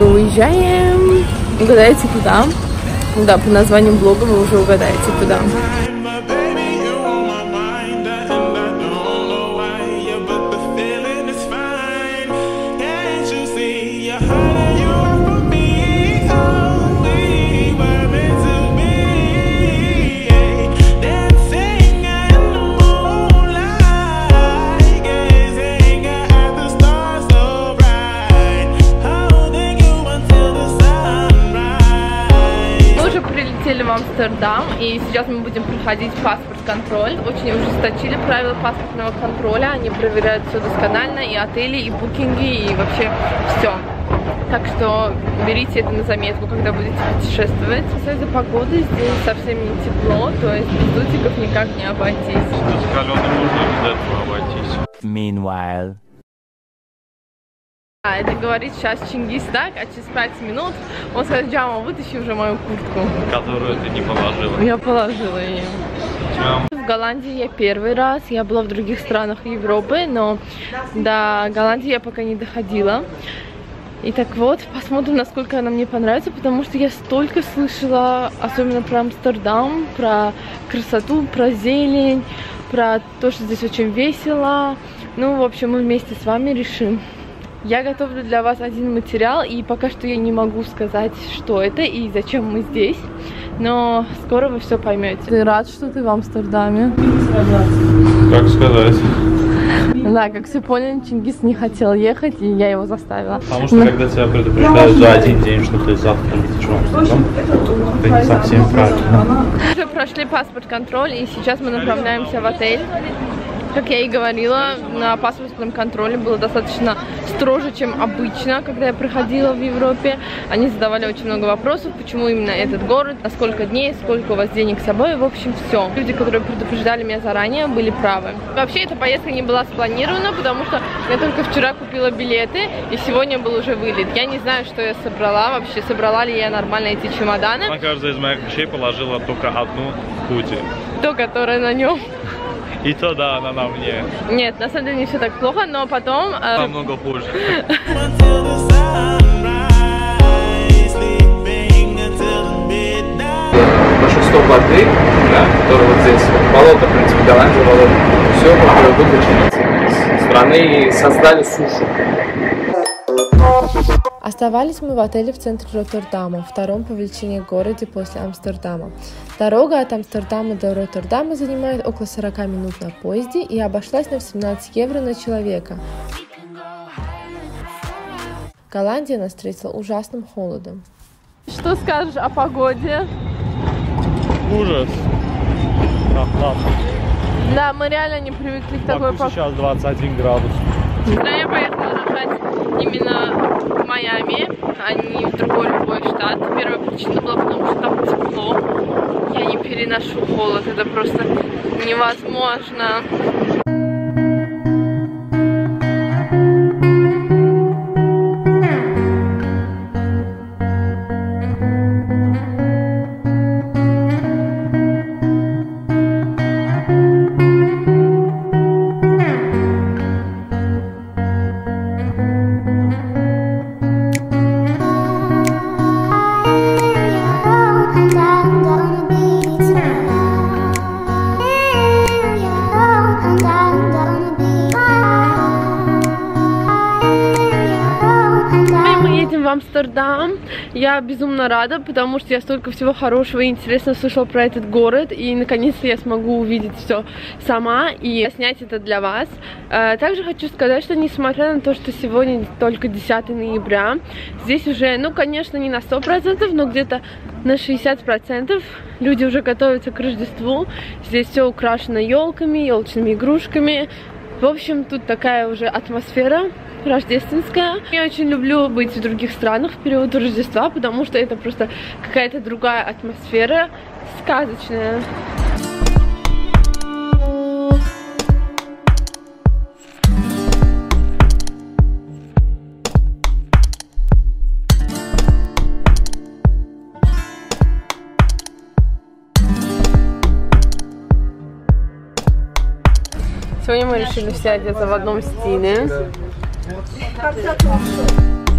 Уезжаем. Угадайте куда? Да, по названию блога вы уже угадаете куда. Амстердам, и сейчас мы будем проходить паспорт-контроль. Очень ужесточили правила паспортного контроля. Они проверяют все досконально, и отели, и букинги, и вообще все. Так что берите это на заметку, когда будете путешествовать. Из-за погоды здесь совсем не тепло, то есть без зонтиков никак не обойтись. С Каленым можно без этого обойтись. Meanwhile. А, это говорит сейчас Чингис так, а через 5 минут он скажет, Джама, вытащи уже мою куртку. Которую ты не положила. Я положила ее. Чем? В Голландии я первый раз, я была в других странах Европы, но до Голландии я пока не доходила. И так вот, посмотрим, насколько она мне понравится, потому что я столько слышала, особенно про Амстердам, про красоту, про зелень, про то, что здесь очень весело. Ну, в общем, мы вместе с вами решим. Я готовлю для вас один материал, и пока что я не могу сказать, что это и зачем мы здесь, но скоро вы все поймете. Ты рад, что ты в Амстердаме? Как сказать? Да, как все поняли, Чингис не хотел ехать, и я его заставила. Потому что когда тебя предупреждают за один день, что ты завтра летишь в Амстердам, это не совсем правильно. Мы уже прошли паспорт-контроль, и сейчас мы направляемся в отель. Как я и говорила, на паспортном контроле было достаточно строже, чем обычно, когда я проходила в Европе. Они задавали очень много вопросов, почему именно этот город, на сколько дней, сколько у вас денег с собой, в общем, все. Люди, которые предупреждали меня заранее, были правы. Вообще, эта поездка не была спланирована, потому что я только вчера купила билеты, и сегодня был уже вылет. Я не знаю, что я собрала, вообще собрала ли я нормально эти чемоданы, На каждой из моих вещей положила только одну худи. то, которое на нем. И то да, она на мне. Нет, на самом деле не все так плохо, но потом... э, Намного хуже. the midnight. большинство воды, да, которая вот здесь, вот, болото, в принципе, Голландия, болото, все выкачали из страны и создали сушу. Оставались мы в отеле в центре Роттердама, втором по величине городе после Амстердама. Дорога от Амстердама до Роттердама занимает около 40 минут на поезде и обошлась на 17 евро на человека. Голландия нас встретила ужасным холодом. Что скажешь о погоде? Ужас. Прохладно. Да, мы реально не привыкли к такой погоде. сейчас 21 градус. Да, я поехала рожать именно в Майами, а не в другой любой штат. Первая причина была потому, что там тепло. Я не переношу холод, это просто невозможно. Я безумно рада, потому что я столько всего хорошего и интересного слышала про этот город, и наконец-то я смогу увидеть все сама и снять это для вас. Э, Также хочу сказать, что несмотря на то, что сегодня только 10 ноября, здесь уже, ну, конечно, не на 100%, но где-то на 60% люди уже готовятся к Рождеству. Здесь все украшено елками, елочными игрушками. В общем, тут такая уже атмосфера рождественская. Я очень люблю быть в других странах в период Рождества, потому что это просто какая-то другая атмосфера, сказочная. Сегодня мы решили все одеться в одном стиле. 我刚道他是要。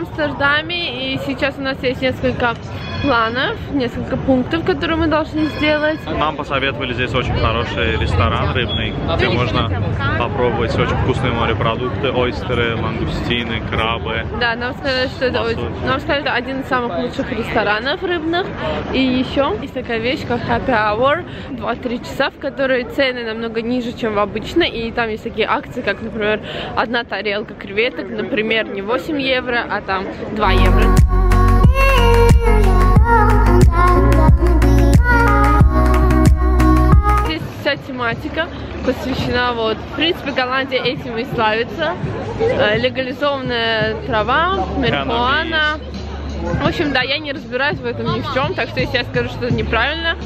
Амстердаме, и сейчас у нас есть несколько планов, несколько пунктов, которые мы должны сделать. Нам посоветовали здесь очень хороший ресторан рыбный, где можно попробовать очень вкусные морепродукты, ойстеры, мангустины, крабы. Да, нам сказали, что это, очень- нам сказали, это один из самых лучших ресторанов рыбных. И еще есть такая вещь, как happy hour, 2-3 часа, в которые цены намного ниже, чем в обычно. И там есть такие акции, как, например, одна тарелка креветок, например, не 8 евро, а там 2 евро. Здесь вся тематика посвящена, вот, в принципе, Голландия этим и славится. Э, Легализованная трава, марихуана. В общем, да, я не разбираюсь в этом ни в чем, так что если я скажу, что это неправильно,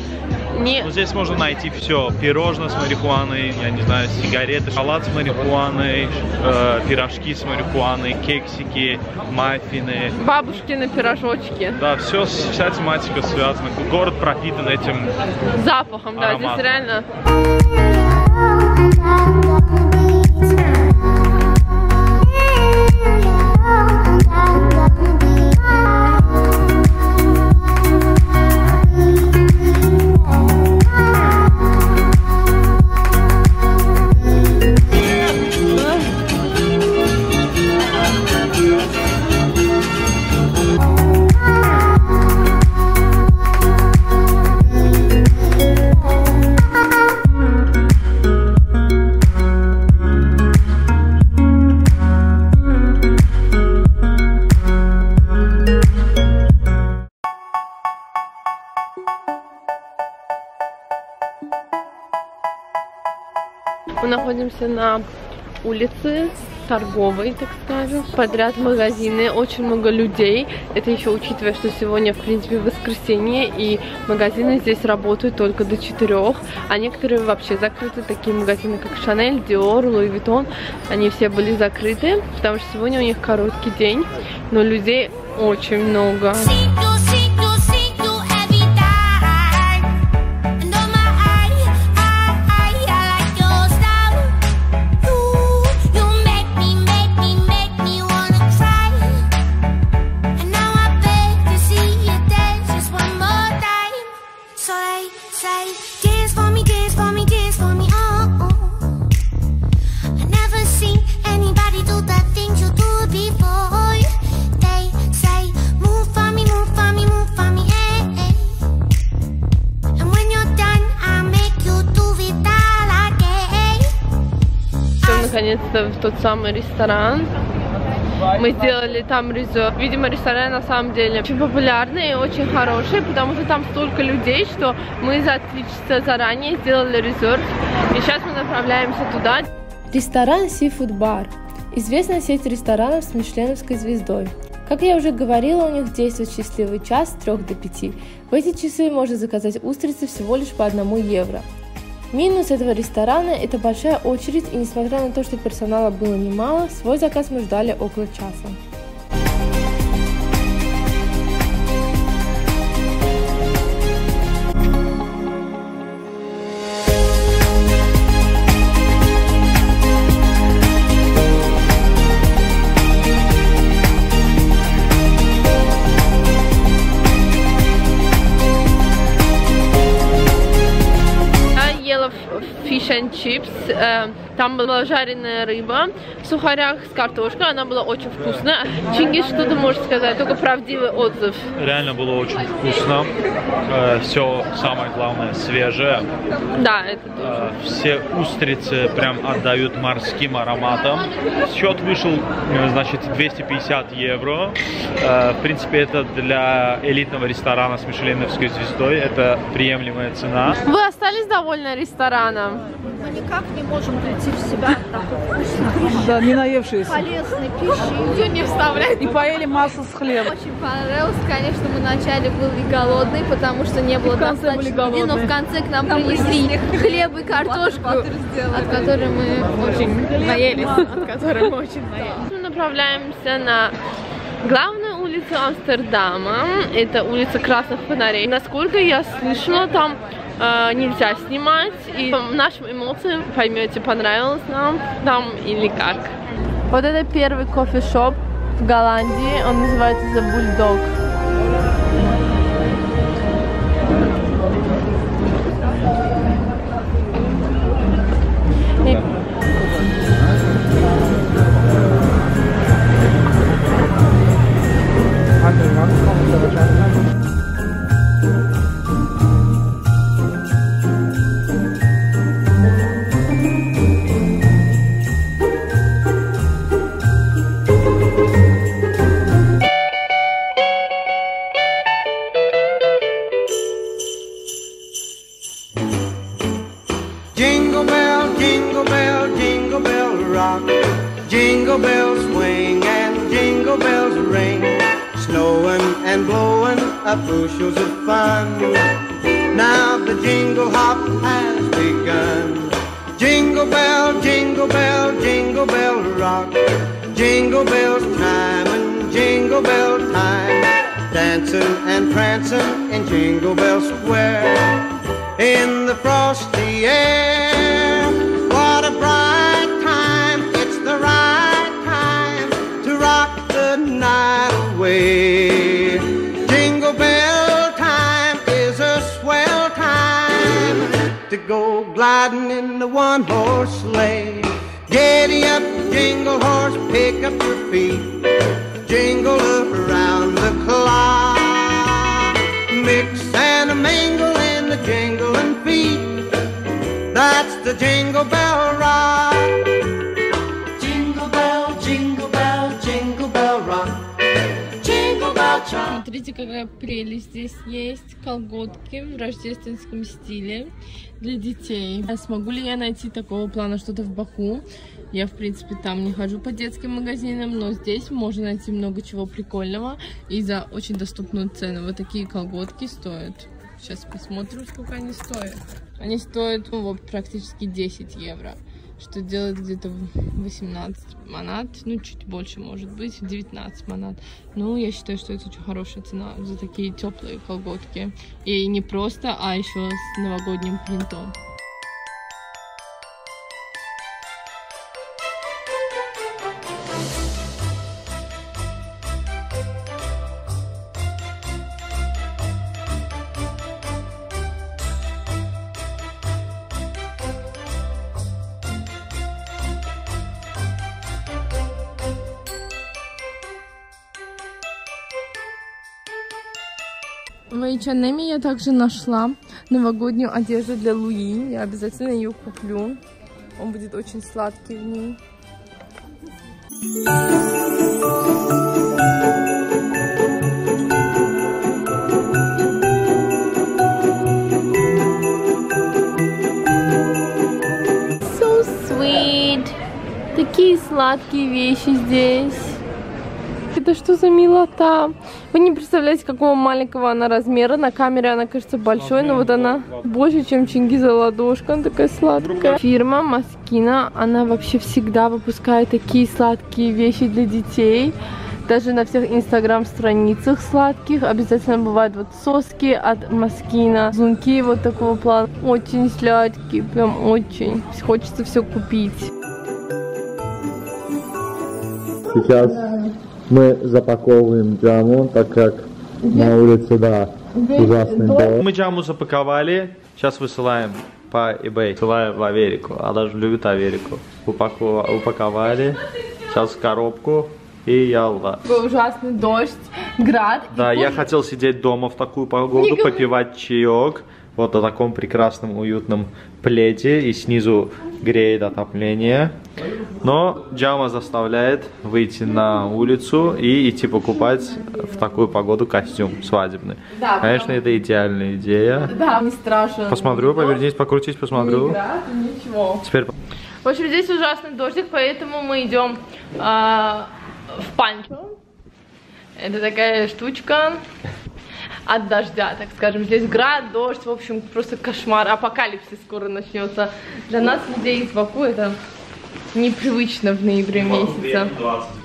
не... Ну, здесь можно найти все. Пирожное с марихуаной, я не знаю, сигареты, шоколад с марихуаной, э, пирожки с марихуаной, кексики, маффины. Бабушкины пирожочки. Да, все, вся тематика связана. Город пропитан этим. Запахом, да, здесь реально... Мы находимся на улице торговой, так скажем. Подряд магазины, очень много людей. Это еще учитывая, что сегодня, в принципе, воскресенье, и магазины здесь работают только до четырех, а некоторые вообще закрыты. Такие магазины, как Шанель, Диор, Луи Vuitton, они все были закрыты, потому что сегодня у них короткий день, но людей очень много. В тот самый ресторан. Мы сделали там резерв. Видимо, ресторан на самом деле очень популярный и очень хороший, потому что там столько людей, что мы за три часа заранее сделали резерв. И сейчас мы направляемся туда. Ресторан Seafood Bar – известная сеть ресторанов с мишленовской звездой. Как я уже говорила, у них действует счастливый час с 3 до 5. В эти часы можно заказать устрицы всего лишь по 1 евро. Минус этого ресторана – это большая очередь, и несмотря на то, что персонала было немало, свой заказ мы ждали около часа. attention. Chips. э, Там была жареная рыба в сухарях с картошкой. Она была очень вкусная. Чингис, что ты можешь сказать? Только правдивый отзыв. Реально было очень вкусно. Все самое главное свежее. Да, это тоже. Э, Все устрицы прям отдают морским ароматом. Счет вышел, э, значит, 250 евро. Э, В принципе, это для элитного ресторана с мишленовской звездой. Это приемлемая цена. Вы остались довольны рестораном? Мы никак не можем прийти в себя от такой вкусной, Да, не наевшиеся. полезной пищи. Ее не вставлять. И поели масло с хлебом. Очень понравилось. Конечно, мы вначале были голодные, потому что не было достаточно еды, но в конце к нам принесли хлеб и картошку, от которой мы очень наелись. От которой мы очень наелись. Мы направляемся на главную улицу Амстердама. Это улица Красных Фонарей. Насколько я слышала, там э, нельзя снимать. И нашим эмоциям поймете, понравилось нам там или как. Вот это первый кофешоп в Голландии. Он называется The Bulldog. Bushels of fun. Now the jingle hop has begun. Jingle bell, jingle bell, jingle bell rock. Jingle bells chime and jingle bell time. Dancing and prancing in Jingle Bell Square in the frosty air. What a bright time! It's the right time to rock the night away. Go gliding in the one horse sleigh. Giddy up, jingle horse, pick up your feet. Jingle around the clock. Mix and a mingle in the jingling feet. That's the jingle bell Смотрите, какая прелесть здесь есть. Колготки в рождественском стиле для детей. А смогу ли я найти такого плана что-то в Баку? Я, в принципе, там не хожу по детским магазинам, но здесь можно найти много чего прикольного и за очень доступную цену. Вот такие колготки стоят. Сейчас посмотрим, сколько они стоят. Они стоят ну, вот, практически 10 евро, что делает где-то 18 манат, ну, чуть больше, может быть, 19 манат. Ну, я считаю, что это очень хорошая цена за такие теплые колготки. И не просто, а еще с новогодним принтом. В H&M я также нашла новогоднюю одежду для Луи. Я обязательно ее куплю. Он будет очень сладкий в ней. So sweet. Такие сладкие вещи здесь. Это что за милота? Вы не представляете, какого маленького она размера. На камере она кажется большой, но вот она больше, чем Чингиза ладошка. Она такая сладкая. Фирма Маскина, она вообще всегда выпускает такие сладкие вещи для детей. Даже на всех инстаграм-страницах сладких обязательно бывают вот соски от Маскина, зунки вот такого плана. Очень сладкие, прям очень. Хочется все купить. Сейчас мы запаковываем джаму, так как на улице, да, ужасный дождь. Мы джаму запаковали, сейчас высылаем по eBay. Высылаем в Аверику, она даже любит Аверику. Упако- Упаковали, сейчас в коробку и ялла. Был ужасный дождь, град. и Да, я помню- хотел сидеть дома в такую погоду, Не попивать чаек, вот на таком прекрасном уютном пледе, и снизу греет отопление. Но Джама заставляет выйти на улицу и идти покупать в такую погоду костюм свадебный. Да, Конечно, потому- это идеальная идея. Да, не страшно. Посмотрю, повернись, покрутись, посмотрю. град, ничего. Теперь В общем, здесь ужасный дождик, поэтому мы идем а, в панчо. Это такая штучка от дождя, так скажем. Здесь град, дождь, в общем, просто кошмар. Апокалипсис скоро начнется. Для нас, людей из Баку, это непривычно в ноябре месяце.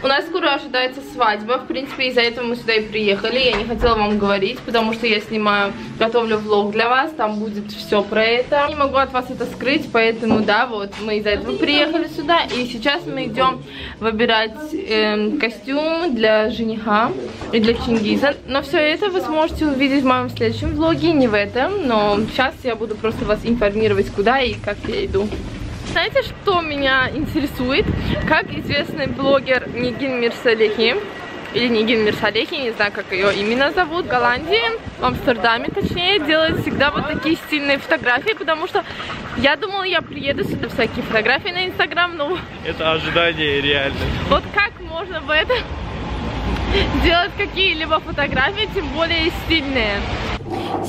У нас скоро ожидается свадьба. В принципе, из-за этого мы сюда и приехали. Я не хотела вам говорить, потому что я снимаю, готовлю влог для вас. Там будет все про это. Не могу от вас это скрыть, поэтому, да, вот, мы из-за этого приехали сюда. И сейчас мы идем выбирать эм, костюм для жениха и для Чингиза. Но все это вы сможете увидеть в моем следующем влоге, не в этом. Но сейчас я буду просто вас информировать, куда и как я иду. Знаете, что меня интересует? Как известный блогер Нигин Мирсалехи, или Нигин Мирсалехи, не знаю, как ее именно зовут, в Голландии, в Амстердаме точнее, делает всегда вот такие стильные фотографии, потому что я думала, я приеду сюда всякие фотографии на Инстаграм, но это ожидание реально. вот как можно в этом сделать какие-либо фотографии, тем более стильные.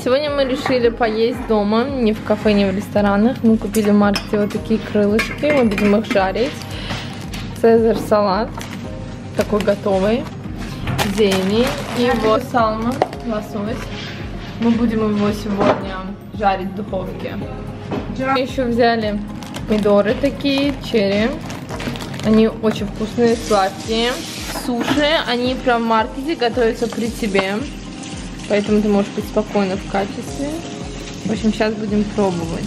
Сегодня мы решили поесть дома, не в кафе, не в ресторанах. Мы купили в маркете вот такие крылышки, мы будем их жарить. Цезарь салат, такой готовый, зелень и вот салмон, лосось. Мы будем его сегодня жарить в духовке. Мы еще взяли помидоры такие, черри. Они очень вкусные, сладкие. Суши, они прям в маркете готовятся при тебе. Поэтому ты можешь быть спокойна в качестве. В общем, сейчас будем пробовать.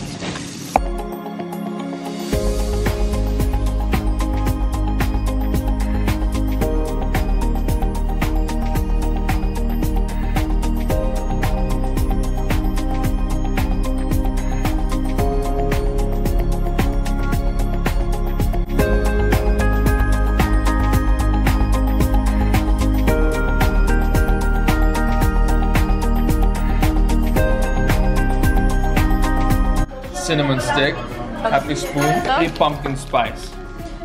Cinnamon stick, happy spoon и pumpkin spice.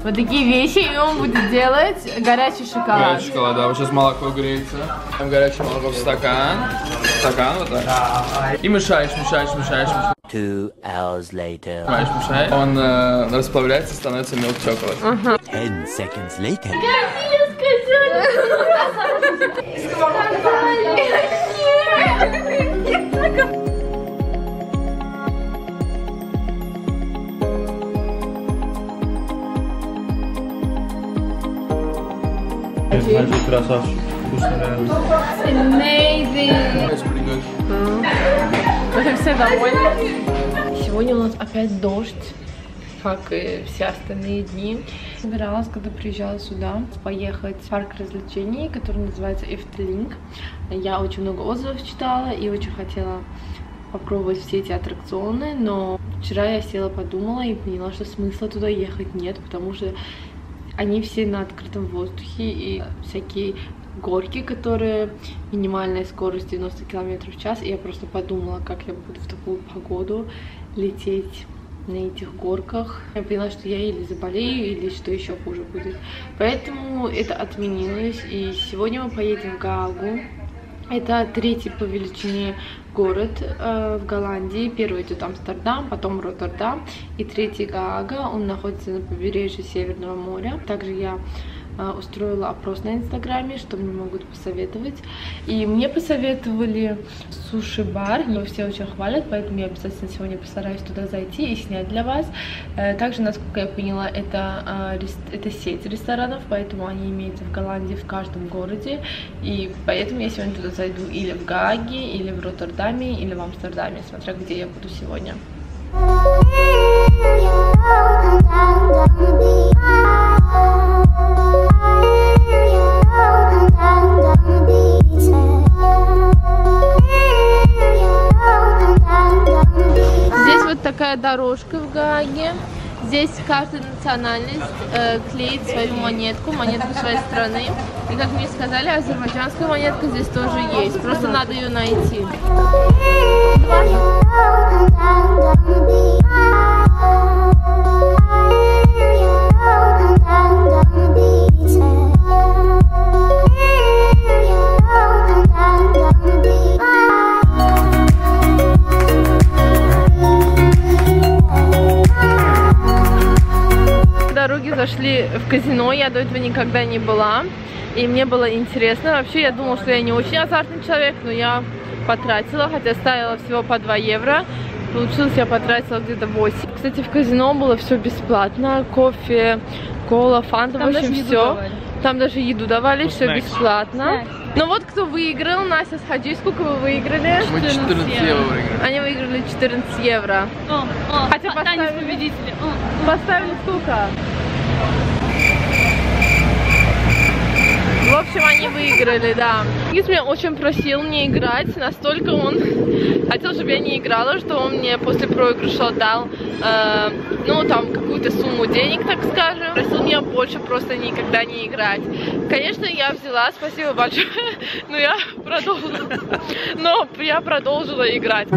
Вот такие вещи, и он будет делать горячий шоколад. Горячий шоколад, да, вот сейчас молоко греется. Там горячее молоко в стакан. Стакан вот так. И мешаешь, мешаешь, мешаешь, мешаешь. Two hours later. Мешаешь, мешаешь. Он э, расплавляется, становится milk chocolate. Ten seconds later. Красавчик. Вкусно реально. Amazing! It's pretty good. В общем, все довольны. Сегодня у нас опять дождь, как и все остальные дни. Собиралась, когда приезжала сюда, поехать в парк развлечений, который называется Efteling. Я очень много отзывов читала и очень хотела попробовать все эти аттракционы, но вчера я села, подумала и поняла, что смысла туда ехать нет, потому что они все на открытом воздухе и всякие горки, которые минимальная скорость 90 км в час. И я просто подумала, как я буду в такую погоду лететь на этих горках. Я поняла, что я или заболею, или что еще хуже будет. Поэтому это отменилось. И сегодня мы поедем в Гаагу. Это третий по величине город э, в Голландии. Первый идет Амстердам, потом Роттердам и третий Гаага. Он находится на побережье Северного моря. Также я устроила опрос на инстаграме, что мне могут посоветовать. И мне посоветовали суши-бар, его все очень хвалят, поэтому я обязательно сегодня постараюсь туда зайти и снять для вас. Э, Также, насколько я поняла, это, а, это сеть ресторанов, поэтому они имеются в Голландии в каждом городе. И поэтому я сегодня туда зайду или в Гааге, или в Роттердаме, или в Амстердаме, смотря где я буду сегодня. Здесь вот такая дорожка в Гааге. Здесь каждая национальность э, клеит свою монетку, монетку своей страны. И как мне сказали, азербайджанская монетка здесь тоже есть. Просто надо ее найти. По дороге зашли в казино, я до этого никогда не была. И мне было интересно. Вообще, я думала, что я не очень азартный человек, но я потратила, хотя ставила всего по 2 евро. Получилось, я потратила где-то 8. Кстати, в казино было все бесплатно. Кофе, кола, фанта, Там в общем, даже еду все. давали. Там даже еду давали, Ну, все бесплатно. Ну вот кто выиграл, Настя, сходи, сколько вы выиграли? Мы 14 евро выиграли. Они выиграли 14 евро. Хотя поставили... победители. Поставили сколько? В общем, они выиграли, да. Гис меня очень просил не играть, настолько он хотел, чтобы я не играла, что он мне после проигрыша дал, э, ну, там, какую-то сумму денег, так скажем. Просил меня больше просто никогда не играть. Конечно, я взяла, спасибо большое, но я продолжила, но я продолжила играть.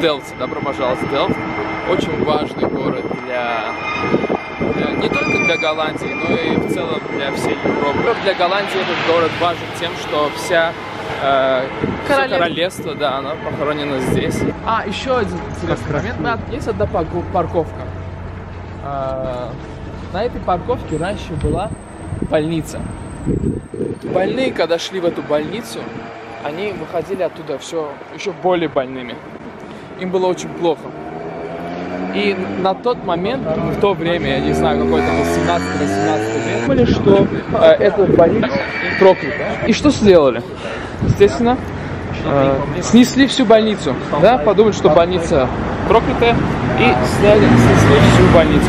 Делфте. Добро пожаловать в Делфт. Очень важный город для, для- не только для Голландии, но и в целом для всей Европы. Для Голландии этот город важен тем, что вся э, Королевство. королевство, да, оно похоронено здесь. А, еще один интересный момент. Да, Есть одна парковка. А, на этой парковке раньше была больница. Больные, когда шли в эту больницу, они выходили оттуда все еще более больными. Им было очень плохо. И на тот момент, в то время, я не знаю, какой это был 17-18 век, думали, что э, эта больница проклята. И что сделали? Естественно, э, снесли всю больницу. Да, подумали, что больница проклятая, и сняли, снесли всю больницу.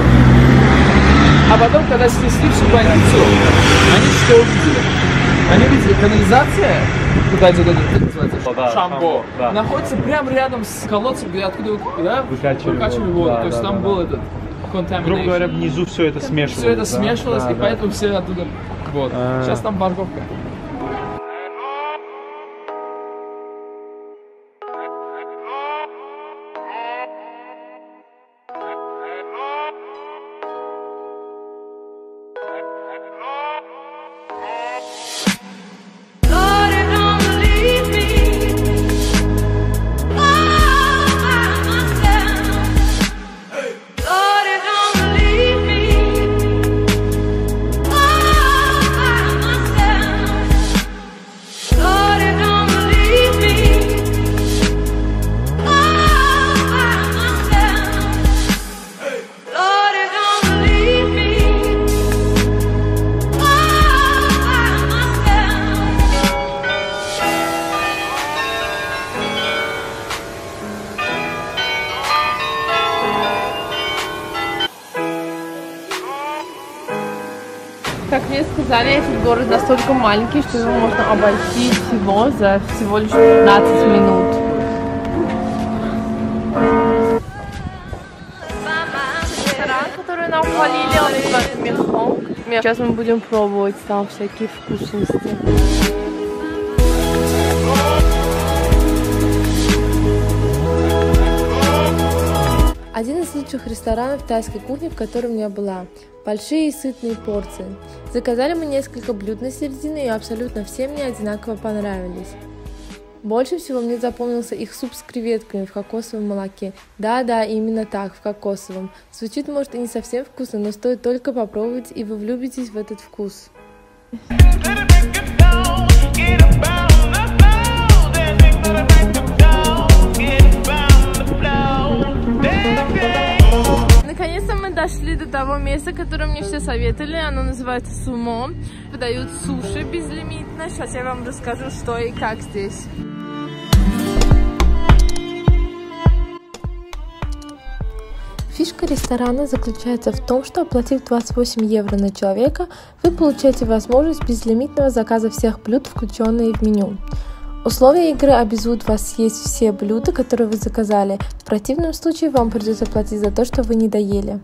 А потом, когда снесли всю больницу, они что увидели? Они увидели канализация, куда идет этот, называется, Да, шамбо, да. находится прямо рядом с колодцем, где откуда вы- да, Выкачивали выкачивали воду. Да, То есть да, там да, был этот. Грубо говоря, внизу все это смешивалось. Все это да? смешивалось, Да, и да. поэтому все оттуда. Вот. А. Сейчас там парковка. Как мне сказали, этот город настолько маленький, что его можно обойти всего за всего лишь 15 минут. Ресторан, который нам хвалили, он называется Мехонг. Сейчас мы будем пробовать там всякие вкусности. Один из лучших ресторанов тайской кухни, в котором я была. Большие и сытные порции. Заказали мы несколько блюд на середину, и абсолютно все мне одинаково понравились. Больше всего мне запомнился их суп с креветками в кокосовом молоке. Да-да, именно так, в кокосовом. Звучит, может, и не совсем вкусно, но стоит только попробовать, и вы влюбитесь в этот вкус. Наконец-то дошли до того места, которое мне все советовали. Оно называется Сумо. Подают суши безлимитно. Сейчас я вам расскажу, что и как здесь. Фишка ресторана заключается в том, что оплатив 28 евро на человека, вы получаете возможность безлимитного заказа всех блюд, включенные в меню. Условия игры обязуют вас съесть все блюда, которые вы заказали. В противном случае вам придется платить за то, что вы не доели.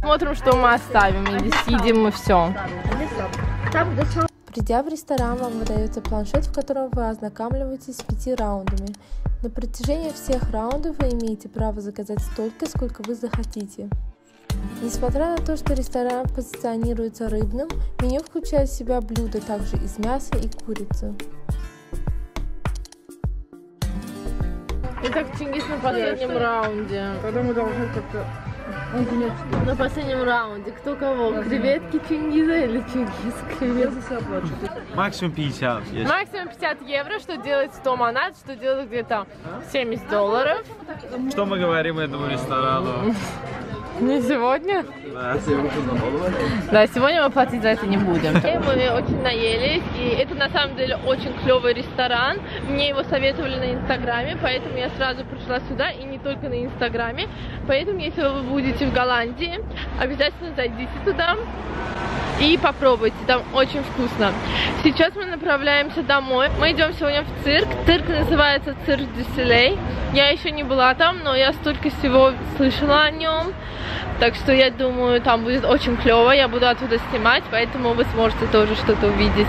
Смотрим, что мы оставим, или съедим мы все. Придя в ресторан, вам выдается планшет, в котором вы ознакомливаетесь с пяти раундами. На протяжении всех раундов вы имеете право заказать столько, сколько вы захотите. Несмотря на то, что ресторан позиционируется рыбным, меню включает в себя блюда также из мяса и курицы. Итак, Чингис на последнем раунде. Тогда мы должны как-то... На последнем раунде. Кто кого? Креветки Чингиза или Чингис креветки? Максимум 50. есть. Максимум 50 евро, что делает 100 монат, что делает где-то 70 долларов. Что мы говорим этому ресторану? Не сегодня? Да. Сегодня мы платить за это не будем. Мы очень наелись, и на самом деле очень клевый ресторан. Мне его советовали на Инстаграме, поэтому я сразу пришла сюда, и не только на Инстаграме. Поэтому, если вы будете в Голландии, обязательно зайдите туда и попробуйте, там очень вкусно. Сейчас мы направляемся домой. Мы идем сегодня в цирк. Цирк называется Цирк дю Солей. Я еще не была там, но я столько всего слышала о нем. Так что я думаю, там будет очень клево. Я буду оттуда снимать, поэтому вы сможете тоже что-то увидеть.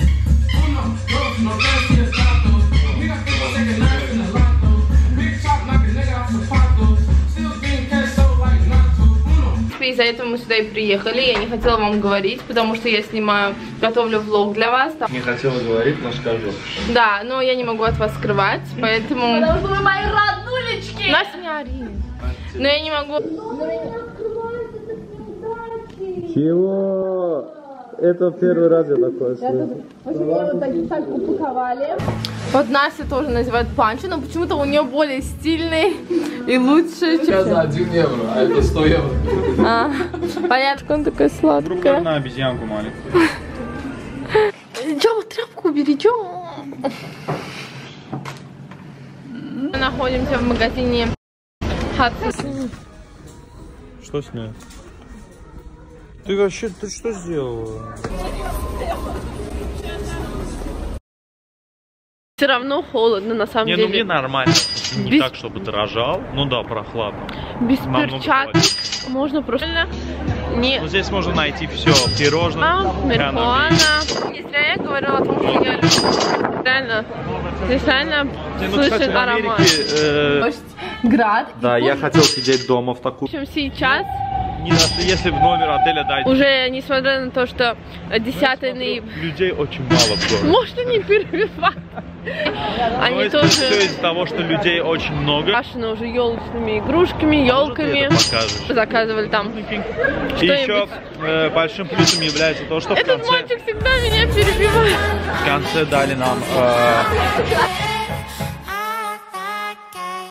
из-за этого мы сюда и приехали. Я не хотела вам говорить, потому что я снимаю, готовлю влог для вас. Не хотела говорить, но скажу. Да, но я не могу от вас скрывать, поэтому... Потому что вы мои роднулечки! Настя, не ори. Но я не могу... Чего? Это первый раз я такое слышу. упаковали. Вот Настя тоже называют панчо, но почему-то у нее более стильный и лучше, чем... за 1 евро, а это 100 евро. А, понятно, он такой сладкая. на обезьянку маленькую. Идем, тряпку убери, идем. Мы находимся в магазине Hudson. Что с ней? Ты вообще, ты что сделала? Все равно холодно, на самом Не, ну мне деле. нормально. Не Без- так, чтобы дрожал. Ну да, прохладно. Без Намного перчаток можно просто не Ну, здесь можно найти все. Пирожное, марихуана. Если я говорила о том, что я люблю, реально, здесь реально Не, ну, слышит кстати, в аромат. Америке, э, град. Да, я хотел сидеть дома в В такую... общем, сейчас, Не надо, если в номер отеля дать... уже несмотря на то, что 10 ноября, Людей очень мало в городе. можно не перебивать. Но Они это все тоже из-за того, что людей очень много. украшены уже елочными игрушками, елками. Заказывали там И еще э, большим плюсом является то, что в Этот конце, мальчик всегда меня перебивает. в конце дали нам э,